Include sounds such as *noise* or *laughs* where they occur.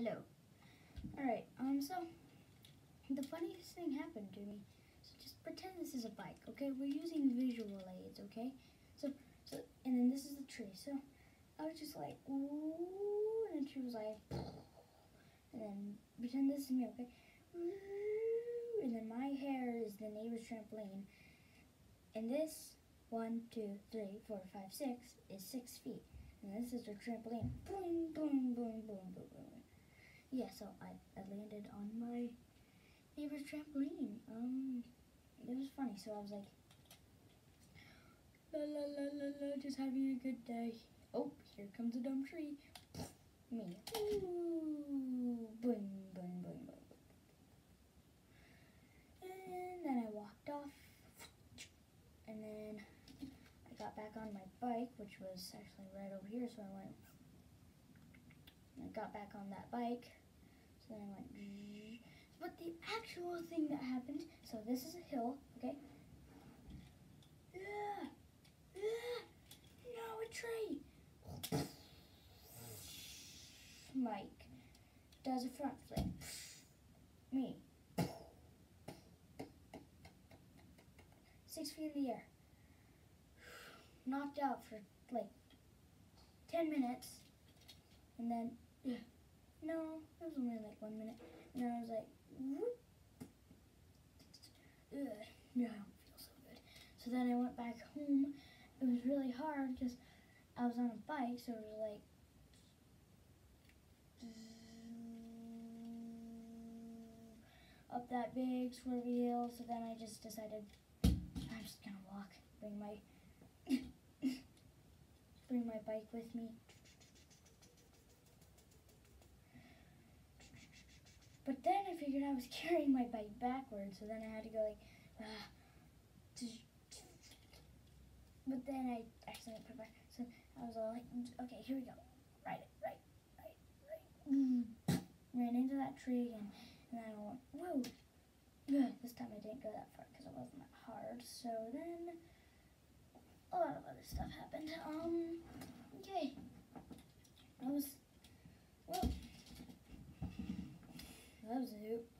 Hello. Alright, um, so, the funniest thing happened to me. So just pretend this is a bike, okay? We're using visual aids, okay? So, so, and then this is the tree. So, I was just like, ooh, and she was like, and then pretend this is me, okay? And then my hair is the neighbor's trampoline. And this, one, two, three, four, five, six, is six feet. And this is her trampoline. Boom, boom. Yeah, so I, I landed on my neighbor's trampoline. Um, it was funny. So I was like, la la la la la, just having a good day. Oh, here comes a dumb tree. Me. Ooh, boom, boom, boom, boom. And then I walked off. And then I got back on my bike, which was actually right over here. So I went. I got back on that bike. Then went. But the actual thing that happened. So this is a hill, okay? Yeah, yeah, no, a tree. Mike does a front flip. Me. Six feet in the air. Knocked out for like 10 minutes. And then, yeah. No, it was only like one minute. And I was like, whoop. Ugh, I don't feel so good. So then I went back home. It was really hard because I was on a bike, so it was like, up that big swervy hill. So then I just decided I'm just gonna walk, bring my *coughs* bring my bike with me. But then I figured I was *laughs* carrying my bike backwards, so then I had to go like, ah, but then I accidentally put back. So I was all like, okay, here we go. Ride it, right, right, right. Ran into that tree again, and then I went, whoa. Yeah, *sighs* this time I didn't go that far because it wasn't that hard. So then a lot of other stuff happened. Um. Love Zoot.